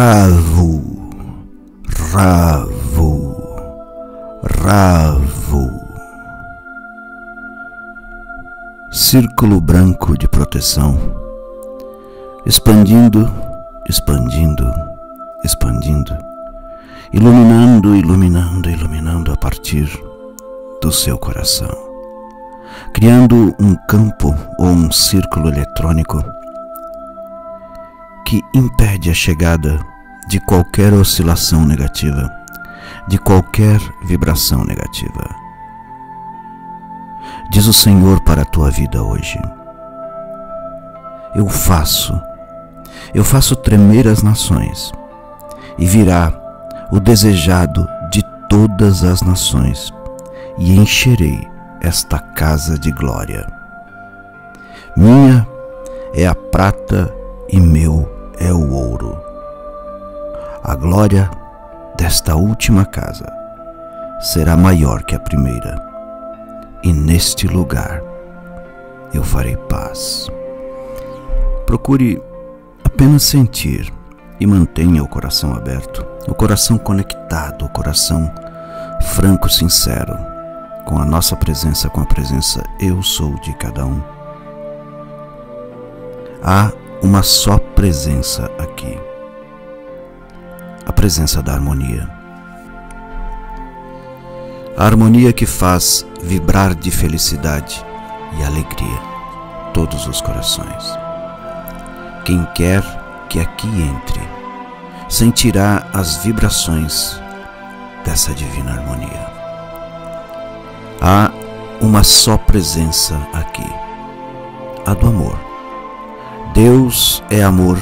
Ravu, Ravu, Ravu. Círculo branco de proteção, expandindo, expandindo, expandindo, iluminando, iluminando, iluminando a partir do seu coração, criando um campo ou um círculo eletrônico que impede a chegada de qualquer oscilação negativa, de qualquer vibração negativa. Diz o Senhor para a tua vida hoje: Eu faço, eu faço tremer as nações, e virá o desejado de todas as nações, e encherei esta casa de glória. Minha é a prata e meu é o ouro. A glória desta última casa será maior que a primeira, e neste lugar eu farei paz. Procure apenas sentir e mantenha o coração aberto, o coração conectado, o coração franco, sincero, com a nossa presença, com a presença eu sou de cada um. Há uma só presença aqui presença da harmonia. A harmonia que faz vibrar de felicidade e alegria todos os corações. Quem quer que aqui entre sentirá as vibrações dessa divina harmonia. Há uma só presença aqui, a do amor Deus é amor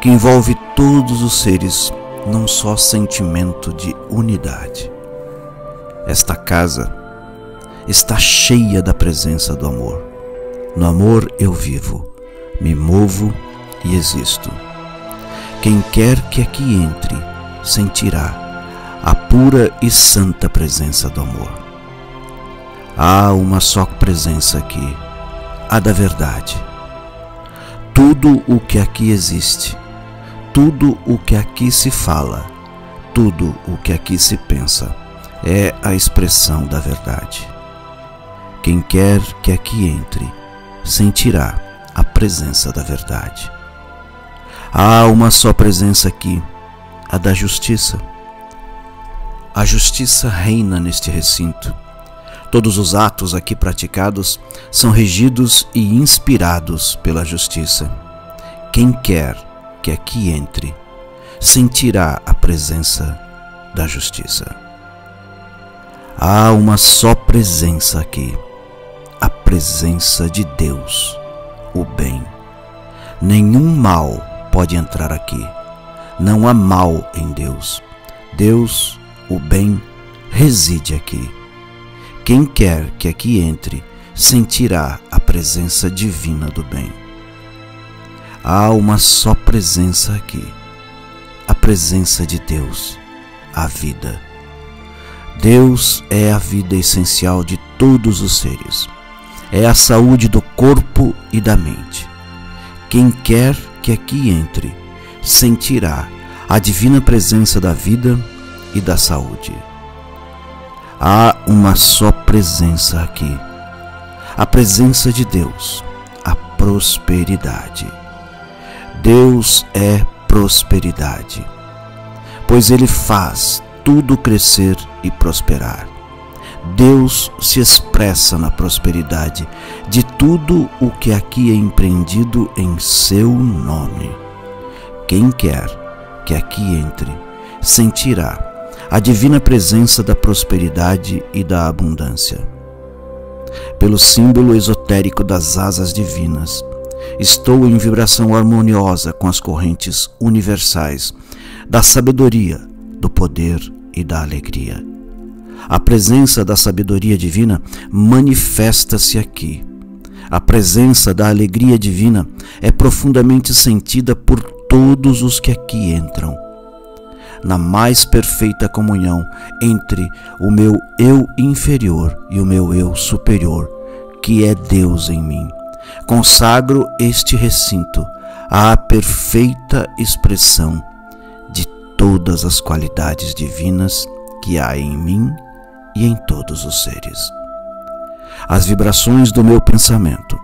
que envolve todos os seres num só sentimento de unidade. Esta casa está cheia da presença do amor. No amor eu vivo, me movo e existo. Quem quer que aqui entre sentirá a pura e santa presença do amor. Há uma só presença aqui, a da verdade tudo o que aqui existe, tudo o que aqui se fala, tudo o que aqui se pensa é a expressão da verdade. Quem quer que aqui entre sentirá a presença da verdade. Há uma só presença aqui, a da justiça. A justiça reina neste recinto Todos os atos aqui praticados são regidos e inspirados pela justiça. Quem quer que aqui entre sentirá a presença da justiça. Há uma só presença aqui, a presença de Deus, o bem. Nenhum mal pode entrar aqui. Não há mal em Deus. Deus, o bem, reside aqui quem quer que aqui entre sentirá a presença divina do bem. Há uma só presença aqui, a presença de Deus, a vida. Deus é a vida essencial de todos os seres. É a saúde do corpo e da mente. Quem quer que aqui entre sentirá a divina presença da vida e da saúde. Há uma só presença aqui, a presença de Deus, a prosperidade. Deus é prosperidade, pois Ele faz tudo crescer e prosperar. Deus se expressa na prosperidade de tudo o que aqui é empreendido em seu nome. Quem quer que aqui entre sentirá a divina presença da prosperidade e da abundância. Pelo símbolo esotérico das asas divinas, estou em vibração harmoniosa com as correntes universais da sabedoria, do poder e da alegria. A presença da sabedoria divina manifesta-se aqui. A presença da alegria divina é profundamente sentida por todos os que aqui entram na mais perfeita comunhão entre o meu eu inferior e o meu eu superior, que é Deus em mim. Consagro este recinto à perfeita expressão de todas as qualidades divinas que há em mim e em todos os seres. As vibrações do meu pensamento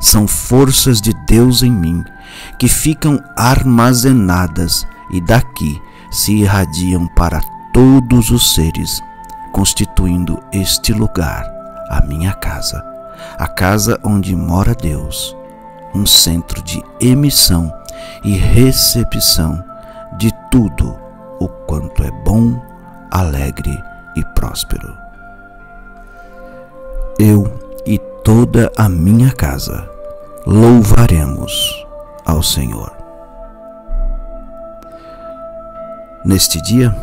são forças de Deus em mim que ficam armazenadas e daqui se irradiam para todos os seres, constituindo este lugar a minha casa, a casa onde mora Deus, um centro de emissão e recepção de tudo o quanto é bom, alegre e próspero. Eu e toda a minha casa louvaremos ao Senhor. Neste dia,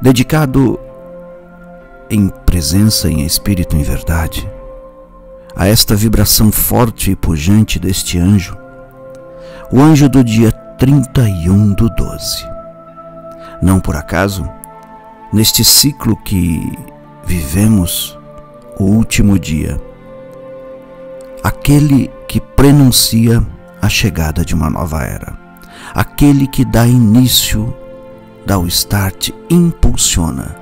dedicado em presença, em espírito, em verdade, a esta vibração forte e pujante deste anjo, o anjo do dia 31 do 12. Não por acaso, neste ciclo que vivemos, o último dia, aquele que prenuncia a chegada de uma nova era, aquele que dá início, dá o start, impulsiona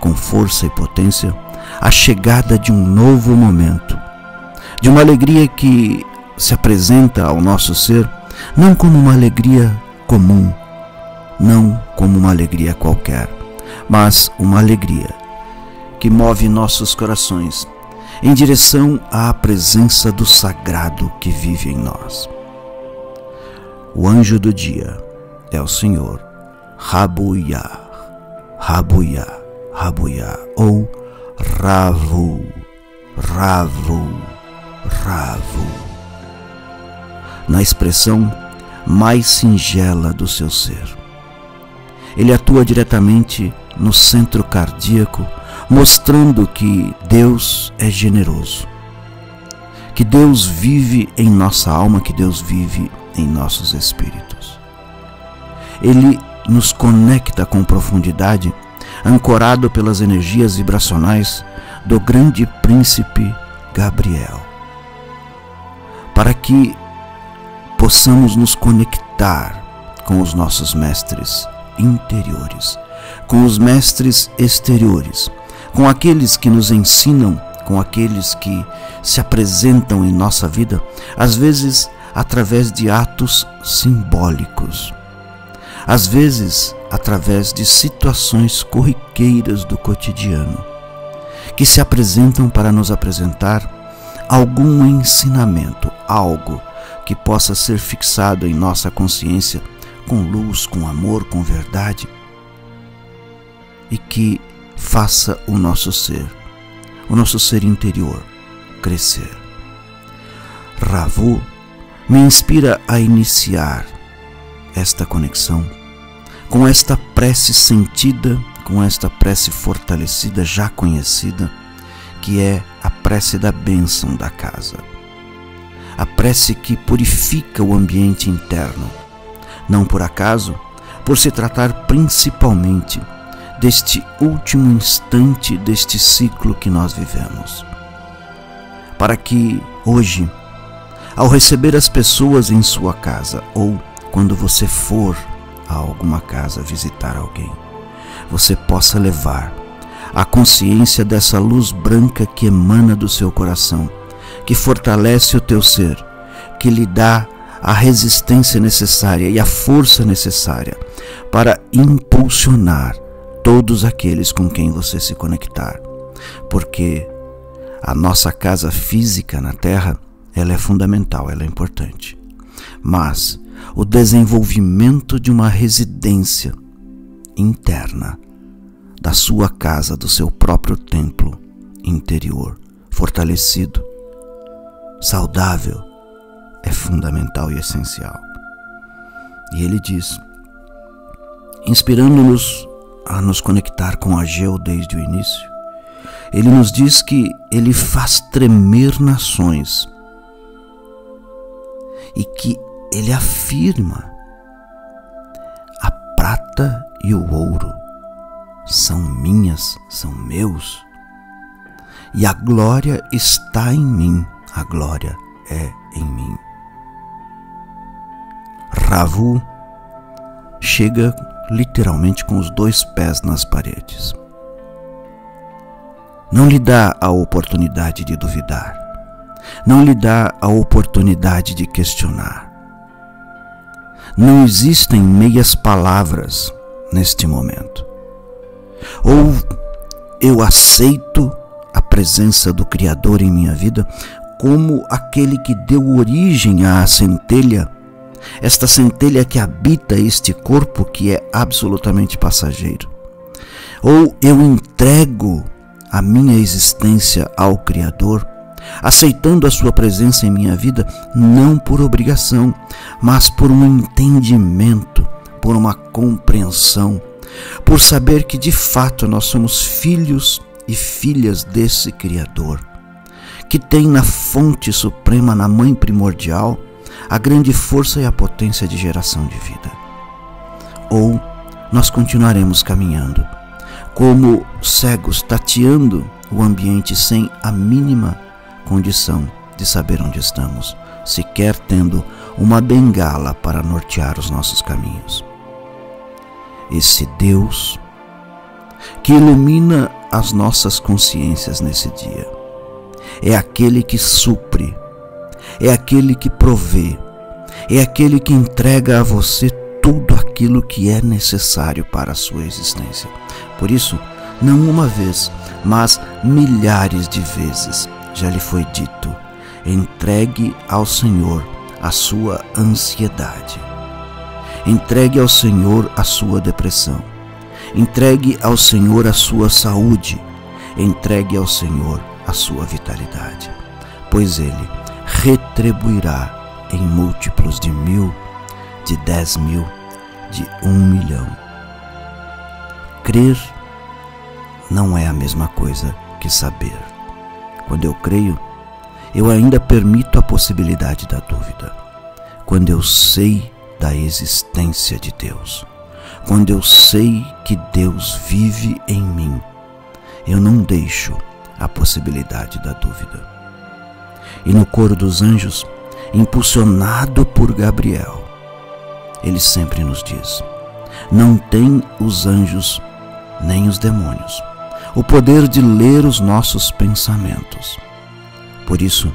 com força e potência a chegada de um novo momento, de uma alegria que se apresenta ao nosso ser não como uma alegria comum, não como uma alegria qualquer, mas uma alegria que move nossos corações em direção à presença do sagrado que vive em nós. O anjo do dia é o Senhor Rabuya, Rabuya, Rabuya ou Ravu, Ravu, Ravu. Na expressão mais singela do seu ser. Ele atua diretamente no centro cardíaco, mostrando que Deus é generoso, que Deus vive em nossa alma, que Deus vive em nossos espíritos. Ele nos conecta com profundidade, ancorado pelas energias vibracionais do grande príncipe Gabriel, para que possamos nos conectar com os nossos mestres interiores, com os mestres exteriores, com aqueles que nos ensinam, com aqueles que se apresentam em nossa vida, às vezes através de atos simbólicos, às vezes através de situações corriqueiras do cotidiano, que se apresentam para nos apresentar algum ensinamento, algo que possa ser fixado em nossa consciência com luz, com amor, com verdade e que faça o nosso ser, o nosso ser interior, crescer. Ravu me inspira a iniciar esta conexão com esta prece sentida, com esta prece fortalecida, já conhecida, que é a prece da bênção da casa. A prece que purifica o ambiente interno. Não por acaso, por se tratar principalmente deste último instante deste ciclo que nós vivemos. Para que hoje, ao receber as pessoas em sua casa ou quando você for a alguma casa visitar alguém, você possa levar a consciência dessa luz branca que emana do seu coração, que fortalece o teu ser, que lhe dá a resistência necessária e a força necessária para impulsionar todos aqueles com quem você se conectar. Porque a nossa casa física na Terra, ela é fundamental, ela é importante. Mas o desenvolvimento de uma residência interna da sua casa, do seu próprio templo interior, fortalecido, saudável, é fundamental e essencial. E ele diz, inspirando-nos a nos conectar com Ageu desde o início, ele nos diz que ele faz tremer nações e que ele afirma: a prata e o ouro são minhas, são meus, e a glória está em mim, a glória é em mim. Ravu chega literalmente com os dois pés nas paredes. Não lhe dá a oportunidade de duvidar. Não lhe dá a oportunidade de questionar. Não existem meias palavras neste momento. Ou eu aceito a presença do Criador em minha vida como aquele que deu origem à centelha, esta centelha que habita este corpo que é absolutamente passageiro. Ou eu entrego a minha existência ao Criador, aceitando a Sua presença em minha vida, não por obrigação, mas por um entendimento, por uma compreensão, por saber que de fato nós somos filhos e filhas desse Criador, que tem na fonte suprema, na mãe primordial, a grande força e a potência de geração de vida. Ou nós continuaremos caminhando, como cegos, tateando o ambiente sem a mínima condição de saber onde estamos, sequer tendo uma bengala para nortear os nossos caminhos. Esse Deus que ilumina as nossas consciências nesse dia. É aquele que supre, é aquele que provê, é aquele que entrega a você tudo aquilo que é necessário para a sua existência. Por isso, não uma vez, mas milhares de vezes já lhe foi dito: entregue ao Senhor a sua ansiedade. Entregue ao Senhor a sua depressão. Entregue ao Senhor a sua saúde. Entregue ao Senhor a sua vitalidade, pois Ele retribuirá em múltiplos de mil, de dez mil, de um milhão. Crer não é a mesma coisa que saber. Quando eu creio, eu ainda permito a possibilidade da dúvida. Quando eu sei da existência de Deus, quando eu sei que Deus vive em mim, eu não deixo a possibilidade da dúvida. E no coro dos anjos, impulsionado por Gabriel, ele sempre nos diz: não tem os anjos nem os demônios o poder de ler os nossos pensamentos. Por isso,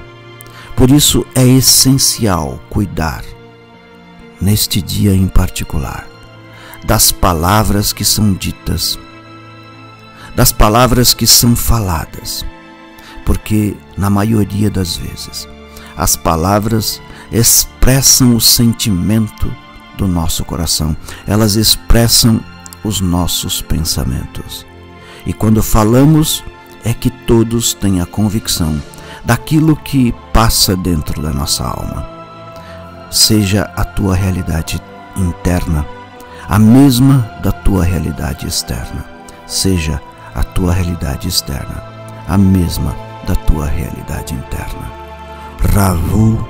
por isso é essencial cuidar neste dia em particular das palavras que são ditas, das palavras que são faladas, porque na maioria das vezes as palavras expressam o sentimento do nosso coração, elas expressam os nossos pensamentos. E quando falamos, é que todos têm a convicção daquilo que passa dentro da nossa alma. Seja a tua realidade interna a mesma da tua realidade externa. Seja a tua realidade externa a mesma da tua realidade interna. Rahu,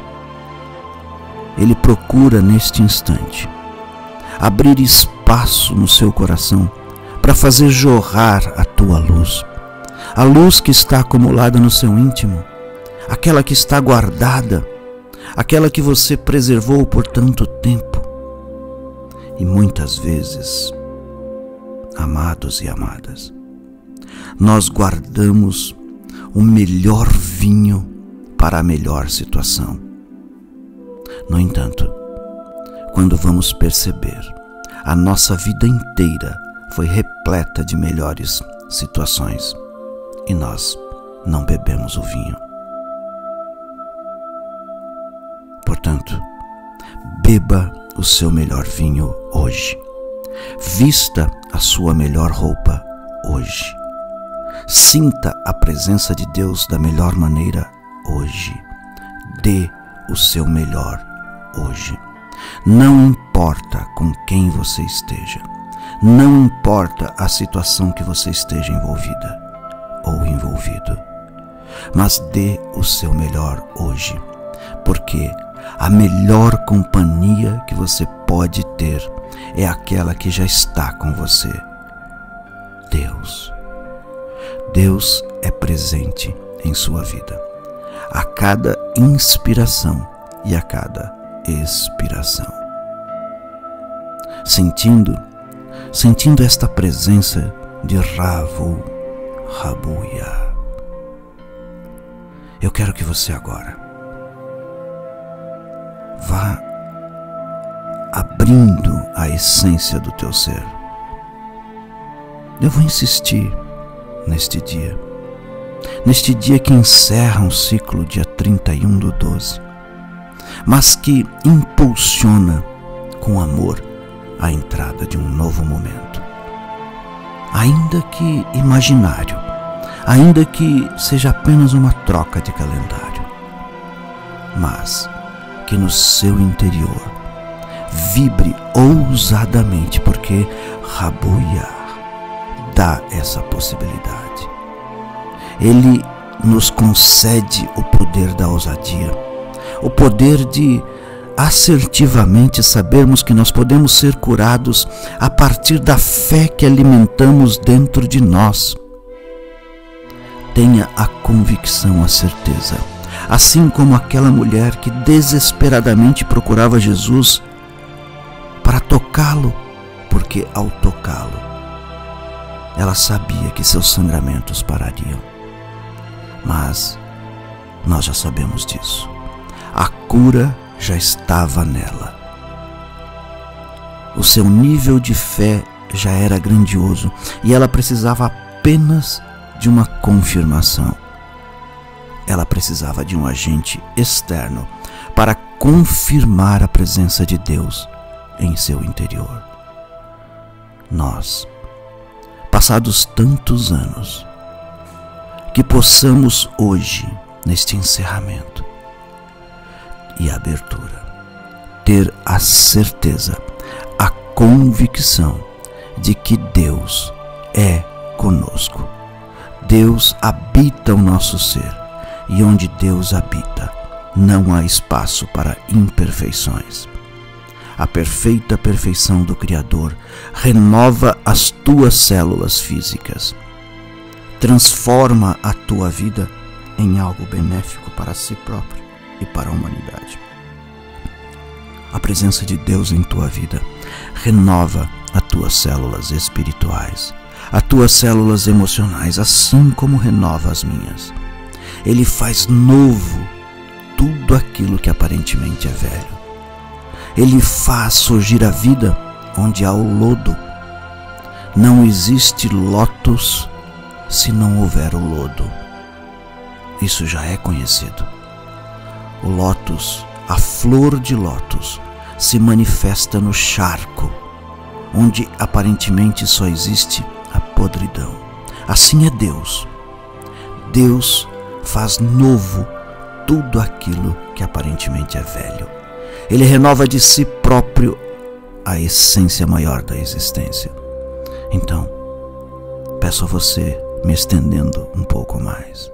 ele procura neste instante abrir espaço no seu coração para fazer jorrar a tua luz, a luz que está acumulada no seu íntimo, aquela que está guardada, aquela que você preservou por tanto tempo. E muitas vezes, amados e amadas, nós guardamos o melhor vinho para a melhor situação. No entanto, quando vamos perceber a nossa vida inteira foi repleta de melhores situações e nós não bebemos o vinho. Portanto, beba o seu melhor vinho hoje. Vista a sua melhor roupa hoje. Sinta a presença de Deus da melhor maneira hoje. Dê o seu melhor hoje. Não importa com quem você esteja não importa a situação que você esteja envolvida ou envolvido, mas dê o seu melhor hoje, porque a melhor companhia que você pode ter é aquela que já está com você. Deus. Deus é presente em sua vida, a cada inspiração e a cada expiração. Sentindo sentindo esta presença de Ravu Rabuya. Eu quero que você agora vá abrindo a essência do teu ser. Eu vou insistir neste dia, neste dia que encerra um ciclo, dia 31 do 12, mas que impulsiona com amor a entrada de um novo momento. Ainda que imaginário, ainda que seja apenas uma troca de calendário, mas que no seu interior vibre ousadamente, porque Rabuya dá essa possibilidade. Ele nos concede o poder da ousadia, o poder de assertivamente sabermos que nós podemos ser curados a partir da fé que alimentamos dentro de nós. Tenha a convicção, a certeza, assim como aquela mulher que desesperadamente procurava Jesus para tocá-lo, porque ao tocá-lo, ela sabia que seus sangramentos parariam. Mas nós já sabemos disso. A cura já estava nela. O seu nível de fé já era grandioso e ela precisava apenas de uma confirmação. Ela precisava de um agente externo para confirmar a presença de Deus em seu interior. Nós, passados tantos anos, que possamos hoje, neste encerramento, e abertura. Ter a certeza, a convicção de que Deus é conosco. Deus habita o nosso ser e onde Deus habita não há espaço para imperfeições. A perfeita perfeição do Criador renova as tuas células físicas, transforma a tua vida em algo benéfico para si próprio e para a humanidade. A presença de Deus em tua vida renova as tuas células espirituais, as tuas células emocionais, assim como renova as minhas. Ele faz novo tudo aquilo que aparentemente é velho. Ele faz surgir a vida onde há o lodo. Não existe lótus se não houver o lodo. Isso já é conhecido. O lótus, a flor de lótus, se manifesta no charco, onde aparentemente só existe a podridão. Assim é Deus. Deus faz novo tudo aquilo que aparentemente é velho. Ele renova de si próprio a essência maior da existência. Então, peço a você, me estendendo um pouco mais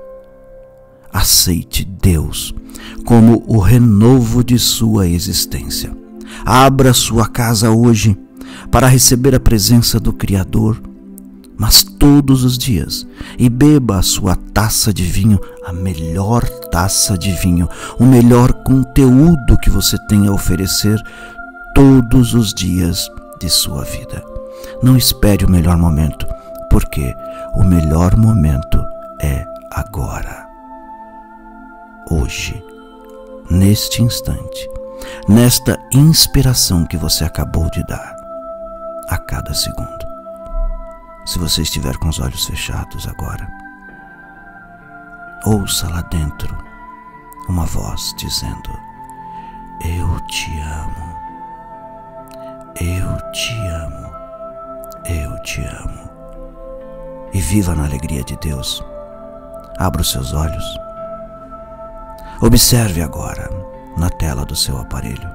aceite Deus como o renovo de sua existência. Abra sua casa hoje para receber a presença do Criador, mas todos os dias, e beba a sua taça de vinho, a melhor taça de vinho, o melhor conteúdo que você tem a oferecer todos os dias de sua vida. Não espere o melhor momento, porque o melhor momento é agora hoje, neste instante, nesta inspiração que você acabou de dar, a cada segundo. Se você estiver com os olhos fechados agora, ouça lá dentro uma voz dizendo: Eu te amo, eu te amo, eu te amo. E viva na alegria de Deus. Abra os seus olhos Observe agora na tela do seu aparelho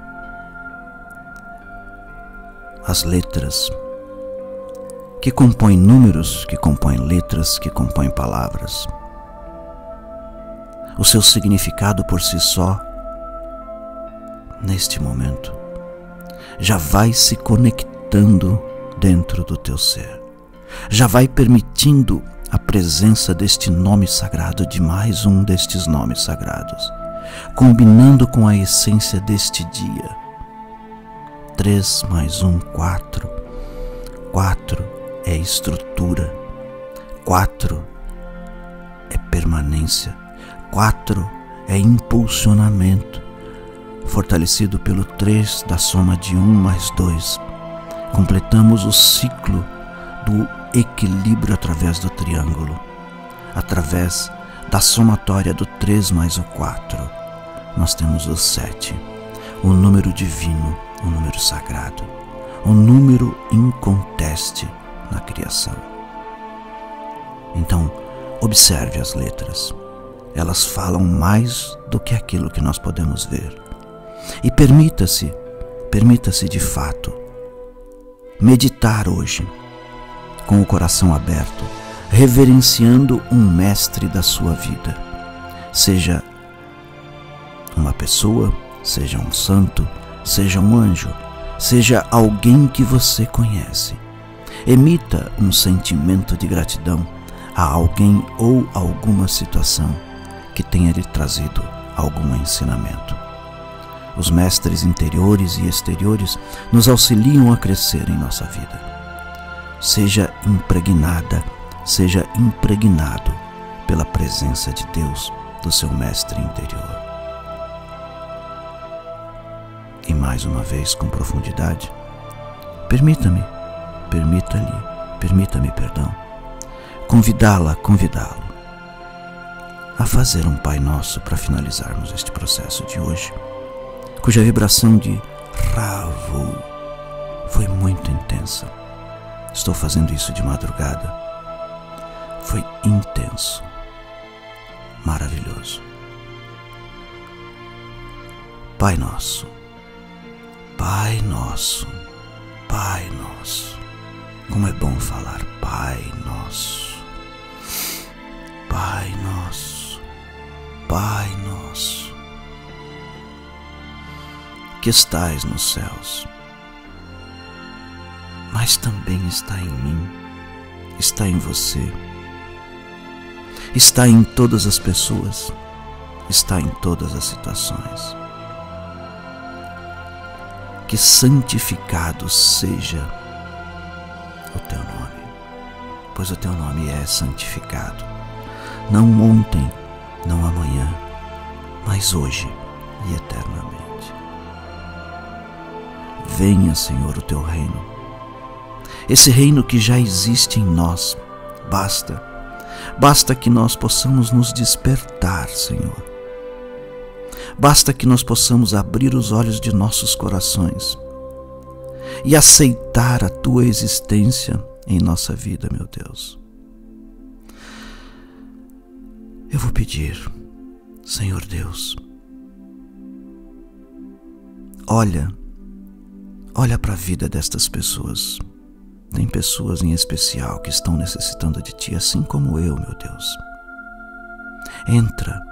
as letras que compõem números, que compõem letras, que compõem palavras. O seu significado por si só, neste momento, já vai se conectando dentro do teu ser, já vai permitindo presença deste nome sagrado, de mais um destes nomes sagrados, combinando com a essência deste dia. Três mais um, quatro. quatro é estrutura, quatro é permanência, quatro é impulsionamento, fortalecido pelo três da soma de um mais dois. Completamos o ciclo do equilíbrio através do triângulo, através da somatória do 3 mais o 4. Nós temos o 7, o número divino, o número sagrado, o número inconteste na criação. Então, observe as letras. Elas falam mais do que aquilo que nós podemos ver. E permita-se, permita-se de fato, meditar hoje com o coração aberto, reverenciando um mestre da sua vida. Seja uma pessoa, seja um santo, seja um anjo, seja alguém que você conhece. Emita um sentimento de gratidão a alguém ou alguma situação que tenha lhe trazido algum ensinamento. Os mestres interiores e exteriores nos auxiliam a crescer em nossa vida seja impregnada, seja impregnado pela presença de Deus, do seu mestre interior. E mais uma vez, com profundidade, permita-me, permita-lhe, permita-me, perdão, convidá-la, convidá-lo a fazer um Pai Nosso para finalizarmos este processo de hoje, cuja vibração de Ravo foi muito intensa Estou fazendo isso de madrugada. Foi intenso, maravilhoso. Pai Nosso, Pai Nosso, Pai Nosso. Como é bom falar Pai Nosso, Pai Nosso, Pai Nosso, que estais nos céus mas também está em mim, está em você, está em todas as pessoas, está em todas as situações. Que santificado seja o teu nome, pois o teu nome é santificado, não ontem, não amanhã, mas hoje e eternamente. Venha, Senhor, o teu reino esse reino que já existe em nós. Basta, basta que nós possamos nos despertar, Senhor. Basta que nós possamos abrir os olhos de nossos corações e aceitar a tua existência em nossa vida, meu Deus. Eu vou pedir, Senhor Deus, olha, olha para a vida destas pessoas. Tem pessoas em especial que estão necessitando de ti, assim como eu, meu Deus. Entra,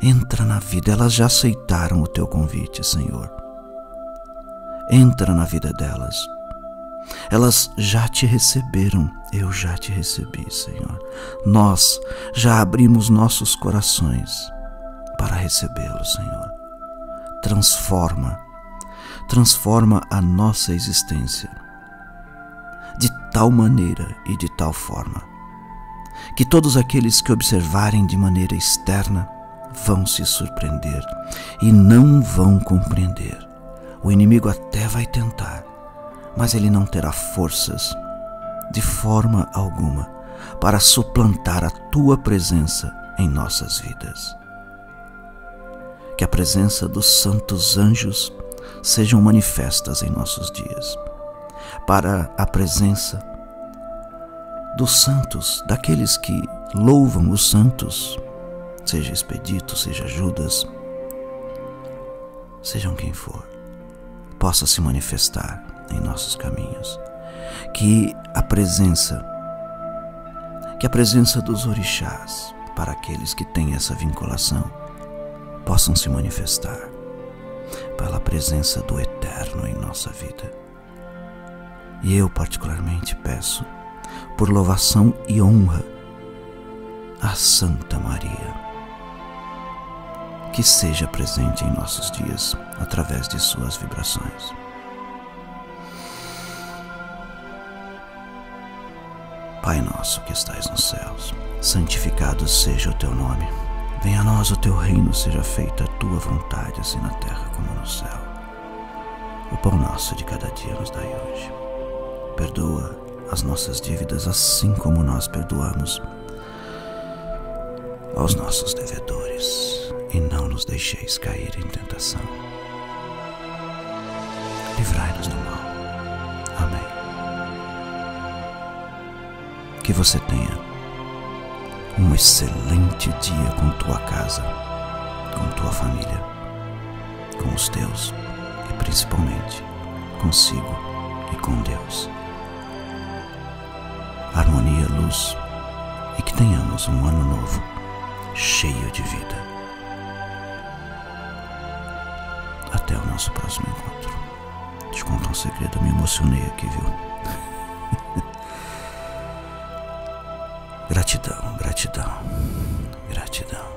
entra na vida, elas já aceitaram o teu convite, Senhor. Entra na vida delas. Elas já te receberam, eu já te recebi, Senhor. Nós já abrimos nossos corações para recebê-lo, Senhor. Transforma, transforma a nossa existência de tal maneira e de tal forma que todos aqueles que observarem de maneira externa vão se surpreender e não vão compreender. O inimigo até vai tentar, mas ele não terá forças de forma alguma para suplantar a tua presença em nossas vidas. Que a presença dos santos anjos sejam manifestas em nossos dias para a presença dos santos, daqueles que louvam os santos, seja Expedito, seja Judas, sejam quem for, possa se manifestar em nossos caminhos. Que a presença, que a presença dos orixás, para aqueles que têm essa vinculação, possam se manifestar pela presença do Eterno em nossa vida e eu, particularmente, peço por louvação e honra a Santa Maria, que seja presente em nossos dias através de suas vibrações. Pai nosso que estais nos céus, santificado seja o teu nome. Venha a nós o teu reino, seja feita a tua vontade, assim na terra como no céu. O pão nosso de cada dia nos dai hoje. Perdoa as nossas dívidas, assim como nós perdoamos aos nossos devedores, e não nos deixeis cair em tentação. Livrai-nos do mal. Amém. Que você tenha um excelente dia com tua casa, com tua família, com os teus e principalmente consigo e com Deus. Harmonia, luz e que tenhamos um ano novo cheio de vida. Até o nosso próximo encontro. Te contar um segredo, me emocionei aqui, viu? gratidão, gratidão, gratidão.